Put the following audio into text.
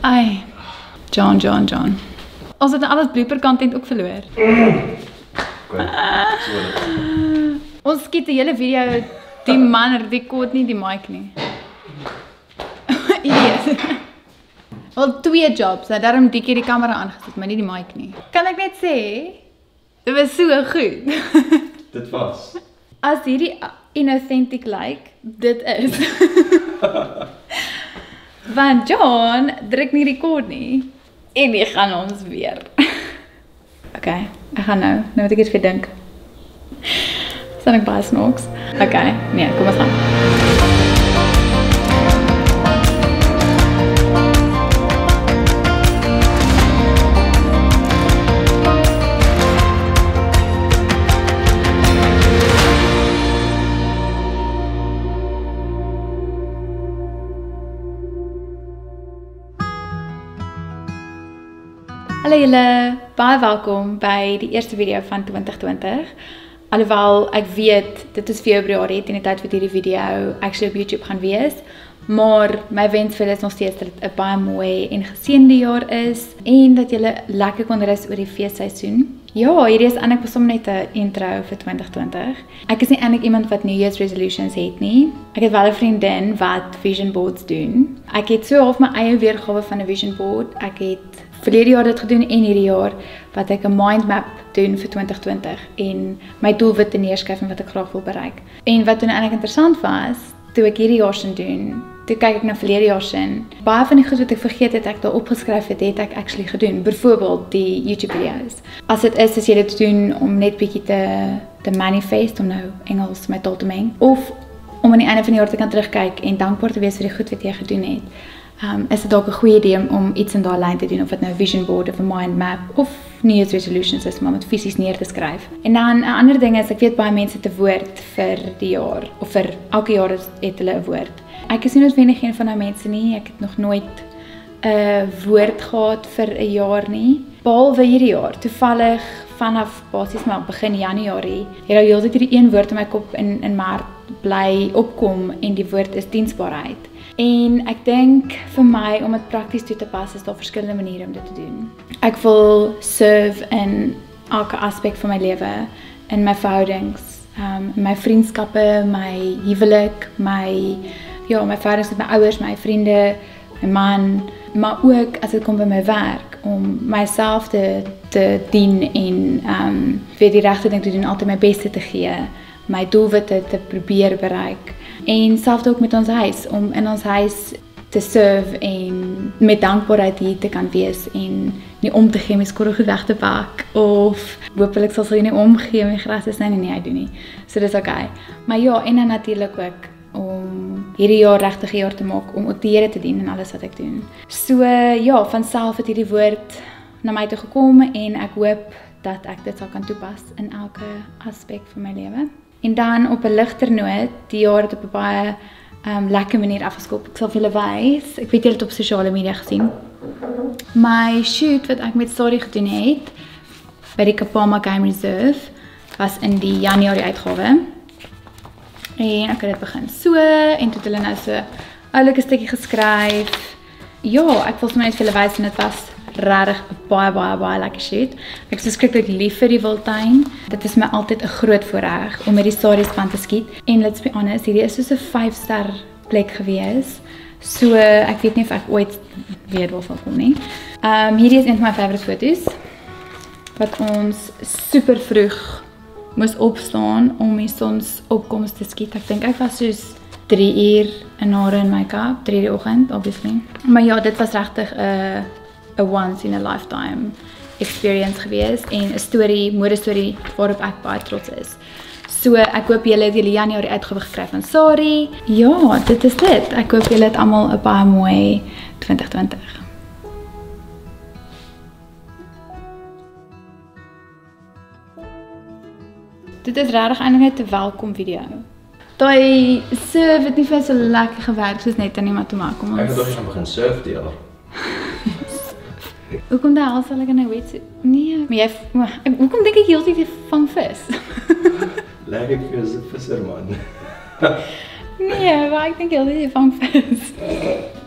Ai. John, John, John. Ons het nou alles blooper content ook verloor. Goed. So. Ons skiet die hele video die man rekord nie die mic nie. Idiot. Wel twee jobs, nou daarom die keer die kamera aangesit, maar nie die mic nie. Kan ek net sê dit was so goed. Dit was. As hierdie inauthentic like, dit is. Want John druk nie rekord nie en jy gaan ons weer. Okay, ek gaan nou, nou moet ek iets vir dink. Sien ek baie snaaks. Okay, nee, kom ons gaan. Hallo julle, baie welkom by die eerste video van 2020. Alhoewel ek weet dit is Februarie teen die tyd wat hierdie video actually op YouTube gaan wees, maar my wens vir julle is nog steeds dat dit 'n baie mooi en geseënde jaar is en dat julle lekker kon rus oor die feesseisoen. Ja, hierdie is eintlik besom net 'n intro vir 2020. Ek is nie eintlik iemand wat New Year's resolutions het nie. Ek het wel 'n vriendin wat vision boards doen. Ek het so half my eie weergawe van 'n vision board. Ek het verlede jaar dit gedoen en hierdie jaar wat ek 'n mind map doen vir 2020 en my doelwitte neerskryf en wat ek graag wil bereik. En wat toen eintlik interessant was, toe ek hierdie jaar sin doen, toe kyk ek na verlede jaar sin. Baie van die goed wat ek vergeet het ek daar opgeskryf het, het ek actually gedoen. Byvoorbeeld die YouTube video's. As dit is as jy dit doen om net bietjie te te manifest om nou Engels met taal te meng of om aan die einde van die jaar te kan terugkyk en dankbaar te wees vir die goed wat jy gedoen het. Um, is dit dalk 'n goeie idee om iets in daai lyn te doen of dit nou vision board of 'n mind map of New Year's resolutions is, maar met fisies neer te skryf. En dan 'n ander ding is ek weet baie mense het 'n woord vir die jaar of vir elke jaar het, hulle 'n woord. Ek is nie noodwendig een van daai mense nie. Ek het nog nooit 'n woord gehad vir 'n jaar nie. Behalwe hierdie jaar, toevallig vanaf basies maar begin Januarie, het daar heeltyd hierdie een woord in my kop in in Maart bly opkom en die woord is diensbaarheid. En ek dink vir my om dit prakties toe te pas is daar verskillende maniere om dit te doen. Ek wil serve in elke aspek van my lewe, in my verhoudings, um my vriendskappe, my huwelik, my ja, my verhoudings met my ouers, my vriende, my man, maar ook as dit kom by my werk om myself te te dien en um vir die regte ding te doen, altyd my beste te gee, my doelwitte te probeer bereik. En selfs ook met ons huis om in ons huis te serve en met dankbaarheid hier te kan wees en nie om te gee met skorrige weg te pak of hopelik sal sy nie omgee met gras is nie nee, hy doen nie. So dis okay. Maar ja, en dan natuurlik ook om hierdie jaar regtig 'n jaar te maak om ook die Here te dien in alles wat ek doen. So ja, van self het hierdie woord na my toe gekom en ek hoop dat ek dit sal kan toepas in elke aspek van my lewe. En dan op 'n ligter noot, die jaar het op 'n baie um lekker manier afgeskop. Ek sal vir julle wys. Ek weet julle het op sosiale media gesien. My shoot wat ek met Sari gedoen het by die Kapama Game Reserve was in die Januarie uitgawe. En ek het dit begin so en toe het hulle nou so 'n oulike stukkie geskryf. Ja, ek wil sommer net vir julle wys en dit was regtig baie baie baie lekker shoot. Ek is verskriklik lief vir die Wildtuin. Dit is my altyd 'n groot voorreg om met die Sari span te skiet. En let's be honest, hierdie is so 'n 5-ster plek gewees. So ek weet nie of ek ooit weer wil kom nie. Ehm um, hierdie is een van my favourite foto's wat ons super vroeg moes opstaan om die sonsopkoms te skiet. Ek dink ek was soos 3 uur in hare in my kap, 3 die oggend obviously. Maar ja, dit was regtig 'n 'n once in a lifetime experience gewees en 'n storie, mode storie waarop ek baie trots is. So ek hoop julle het julle Januarie uitgawe gekry van Sari. Ja, dit is dit. Ek hoop julle het almal 'n baie mooi 2020. Dit is regtig eintlik net 'n welkom video. Daai serve het nie vir so lekker gewerk soos net aan iemand toe maak kom Ek het ons. tog eens aan begin surf die jaar. Hoekom daai al sal ek in 'n wetsuit? Nee, maar jy maar, ek- hoekom dink ek heeltyd jy vang vis? Lekker ek vir 'n visser man. nee, maar ek dink heeltyd jy vang vis.